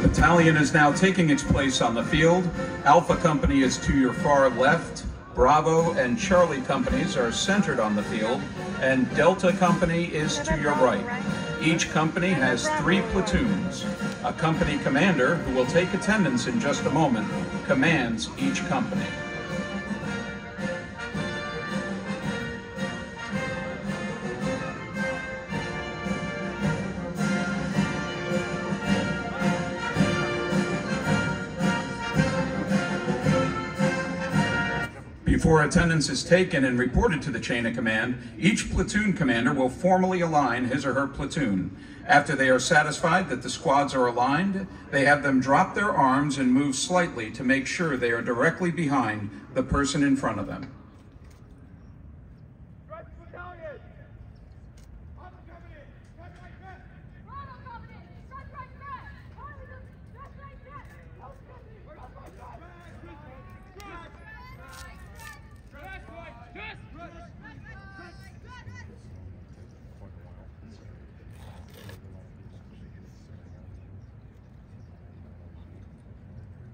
battalion is now taking its place on the field. Alpha Company is to your far left. Bravo and Charlie companies are centered on the field, and Delta Company is to your right. Each company has three platoons. A company commander, who will take attendance in just a moment, commands each company. Before attendance is taken and reported to the chain of command, each platoon commander will formally align his or her platoon. After they are satisfied that the squads are aligned, they have them drop their arms and move slightly to make sure they are directly behind the person in front of them.